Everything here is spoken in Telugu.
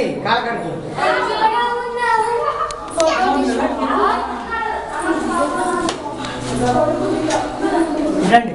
రండి. కాలకడికి రండి